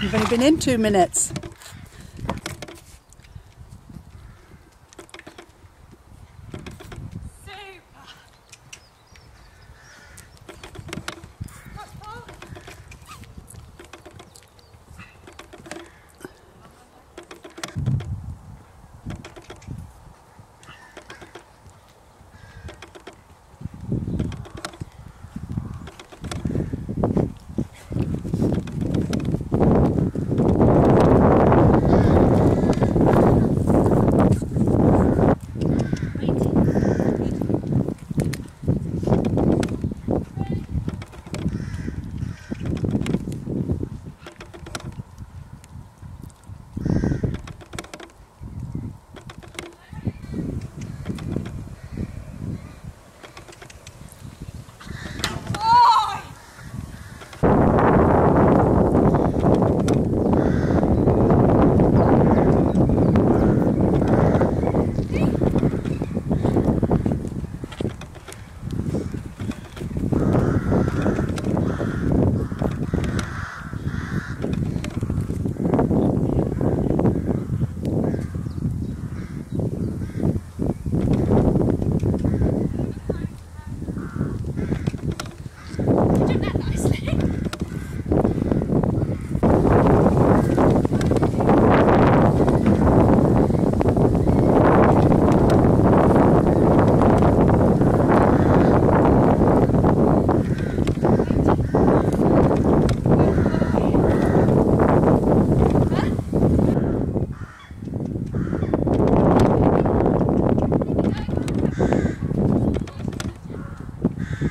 You've only been in two minutes. you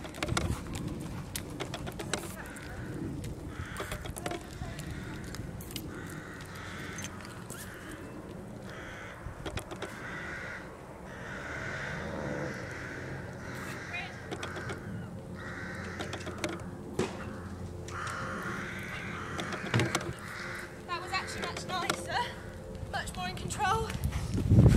go.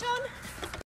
Sean?